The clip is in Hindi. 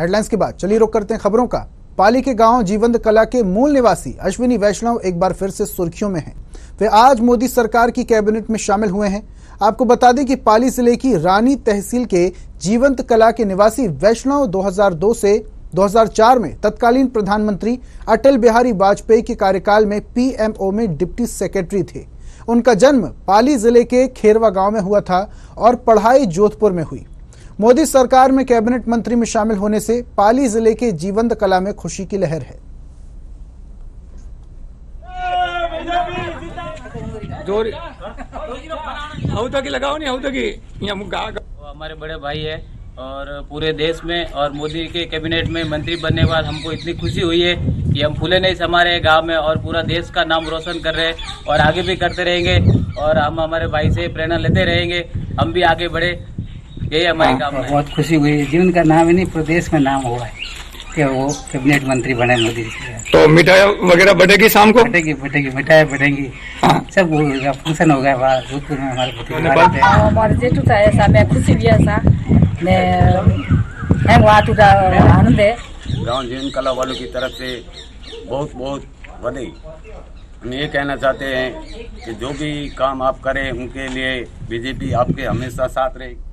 हेडलाइंस के बाद, चलिए रुक करते हैं खबरों का। पाली के गाँव जीवंत कला के मूल निवासी अश्विनी वैष्णव एक बार फिर से सुर्खियों में हैं। वे आज मोदी सरकार की कैबिनेट में शामिल हुए हैं। आपको बता दें कि पाली ज़िले की रानी तहसील के जीवंत कला के निवासी वैष्णव 2002 से 2004 में तत्कालीन प्रधानमंत्री अटल बिहारी वाजपेयी के कार्यकाल में पीएमओ में डिप्टी सेक्रेटरी थे। उनका जन्म पाली ज़िले के खेरवा गाँव में हुआ था और पढ़ाई जोधपुर में हुई। मोदी सरकार में कैबिनेट मंत्री में शामिल होने से पाली ज़िले के जीवंत कला में खुशी की लहर है। लगाओ नहीं हमारे बड़े भाई है और पूरे देश में और मोदी के कैबिनेट में मंत्री बनने के बाद हमको इतनी खुशी हुई है कि हम फूले नहीं समा रहे गाँव में और पूरा देश का नाम रोशन कर रहे हैं और आगे भी करते रहेंगे और हम हमारे भाई से प्रेरणा लेते रहेंगे। हम भी आगे बढ़े। यही हमारे हाँ, काम है। बहुत खुशी हुई। जी का नाम ही नहीं प्रदेश में नाम हुआ है कि वो कैबिनेट मंत्री बने मोदी जी तो मिठाई वगैरह बढ़ेगी शाम को? बढ़ेगी बढ़ेगी मिठाई बढ़ेंगी हाँ। सब होगा फ़ंक्शन होगा जोधपुर में हमारे हाँ, हमारे जेठू था ऐसा मैं खुशी भी ऐसा। मैं वहाँ तो टूटा आनंद है। गाँव जीवन कला वालों की तरफ़ से बहुत बहुत बधाई। हम ये कहना चाहते हैं कि जो भी काम आप करें उनके लिए बीजेपी आपके हमेशा साथ रहेगी